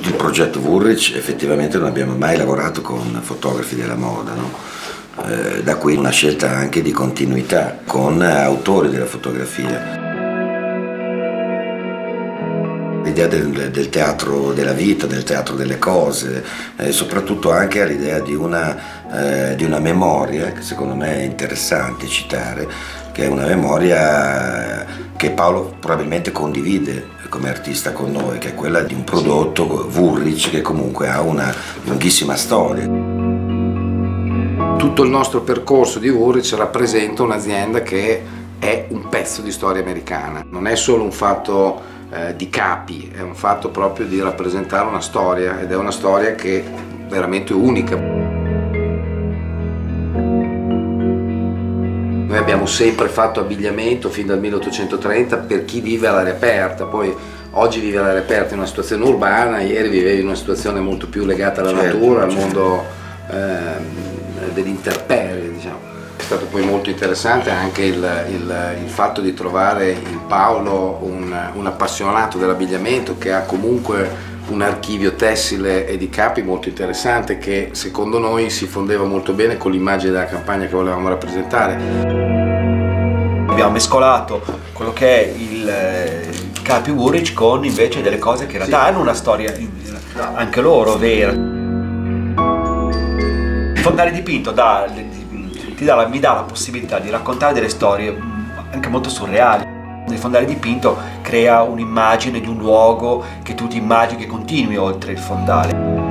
progetto Woolrich effettivamente non abbiamo mai lavorato con fotografi della moda, no? eh, da qui una scelta anche di continuità con autori della fotografia. L'idea del, del, teatro della vita, del teatro delle cose, e soprattutto anche l'idea di, eh, di una memoria che secondo me è interessante citare, che è una memoria che Paolo probabilmente condivide come artista con noi, che è quella di un prodotto, Woolrich, che comunque ha una lunghissima storia. Tutto il nostro percorso di Woolrich rappresenta un'azienda che è un pezzo di storia americana, non è solo un fatto eh, di capi, è un fatto proprio di rappresentare una storia ed è una storia che è veramente unica. Noi abbiamo sempre fatto abbigliamento fin dal 1830 per chi vive all'aria aperta, poi oggi vive all'aria aperta in una situazione urbana, ieri vivevi in una situazione molto più legata alla certo, natura, certo. al mondo eh, dell'interpelle, diciamo. È stato poi molto interessante anche il, il, il fatto di trovare in Paolo un, un appassionato dell'abbigliamento che ha comunque un archivio tessile e di capi molto interessante che secondo noi si fondeva molto bene con l'immagine della campagna che volevamo rappresentare. Abbiamo mescolato quello che è il, capi Woolrich con invece delle cose che in realtà sì. hanno una storia anche loro vera. Il fondale dipinto dà, dà, mi dà la possibilità di raccontare delle storie anche molto surreali. Il fondale dipinto crea un'immagine di un luogo che tu ti immagini che continui oltre il fondale.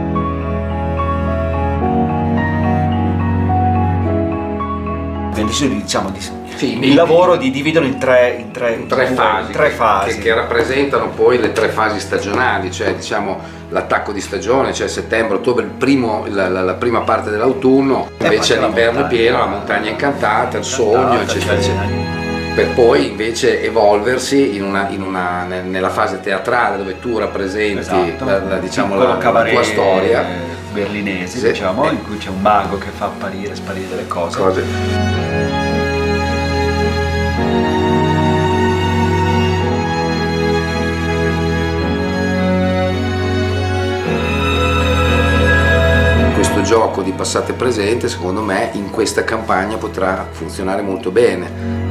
diciamo di sì, il lavoro di dividono in tre, in tre, in tre fasi, tre fasi. Che, che, rappresentano poi le tre fasi stagionali, cioè diciamo l'attacco di stagione, cioè settembre, ottobre, primo, la, la, la, prima parte dell'autunno, invece l'inverno pieno, la montagna incantata, il sogno, eccetera, eccetera per poi invece evolversi in una, in una, nella fase teatrale dove tu rappresenti esatto. la, diciamo, la, la, tua storia berlinese sì. diciamo, eh. in cui c'è un mago che fa apparire e sparire delle cose. cose. Gioco di passato e presente secondo me in questa campagna potrà funzionare molto bene